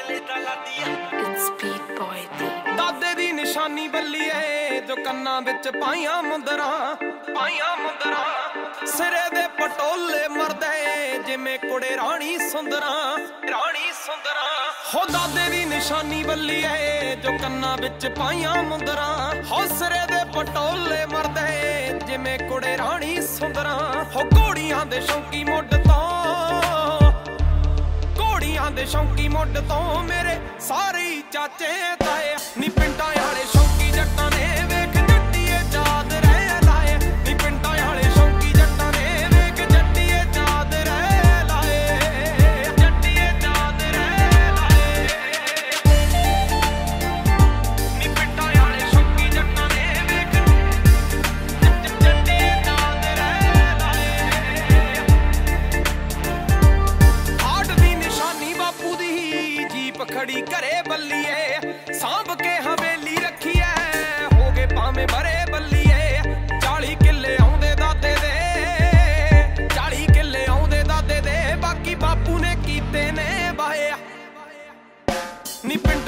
It's beat boy ਜੋ ਕੰਨਾਂ ਵਿੱਚ ਪਾਈਆਂ ਮੁੰਦਰਾ ਪਾਈਆਂ ਮੁੰਦਰਾ। ਸਿਰੇ ਦੇ ਪਟੋਲੇ ਮਰਦੇ ਜਿਵੇਂ ਕੁੜੇ ਰਾਣੀ ਸੁੰਦਰਾ ਰਾਣੀ ਸੁੰਦਰਾ। ਹੋ ਦਾਦੇ ਦੀ ਨਿਸ਼ਾਨੀ ਬੱਲੀ ਬੱਲੀਏ ਜੋ ਕੰਨਾਂ ਵਿੱਚ ਪਾਈਆਂ ਮੁੰਦਰਾ। ਹੋ ਸਿਰੇ ਦੇ ਪਟੋਲੇ ਮਰਦੇ ਜਿਵੇਂ ਕੁੜੇ ਰਾਣੀ ਸੁੰਦਰਾ। ਹੋ ਘੋੜੀਆਂ ਦੇ ਸ਼ੌਂਕੀ ਮੁੱਢ ਸ਼ੌਂਕੀ ਮੁੱਢ ਤੋਂ ਮੇਰੇ ਸਾਰੇ ਚਾਚੇ ਤਾਏ ਨੀ ਪਿੰਡਾਂ ਵਾਲੇ ਖੜੀ ਘਰੇ ਬੱਲੀਏ, ਸਾਂਭ ਕੇ ਹਵੇਲੀ ਰੱਖੀ ਐ ਹੋ ਗਏ ਪਾਵੇਂ ਬਰੇ ਬੱਲੀਏ। 40 ਕਿੱਲੇ ਆਉਂਦੇ ਦਾਦੇ ਦੇ 40 ਕਿੱਲੇ ਆਉਂਦੇ ਦਾਦੇ ਦੇ, ਬਾਕੀ ਬਾਪੂ ਨੇ ਕੀਤੇ ਨੇ ਵਾਹਿਆ ਨੀ ਪਿੰਡ